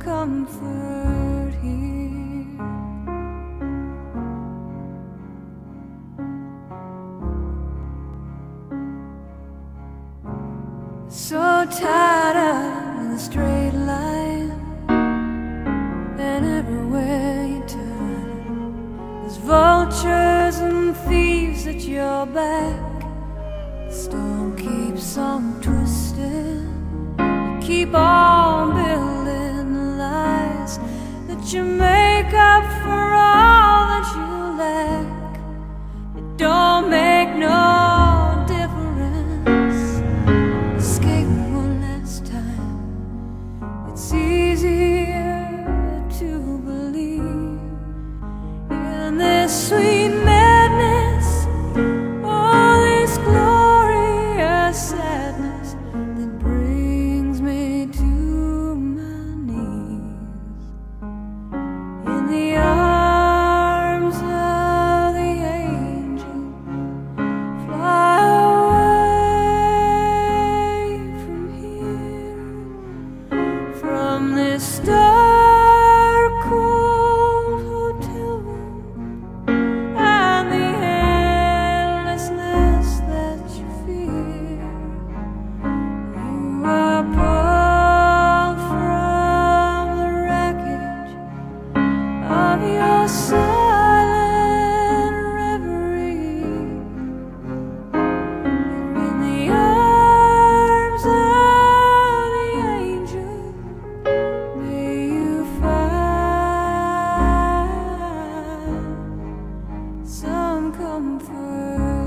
comfort here. So tired of in the straight line, and everywhere you turn, there's vultures and thieves at your back. The storm keeps on twisting, keep on you make up for all comfort.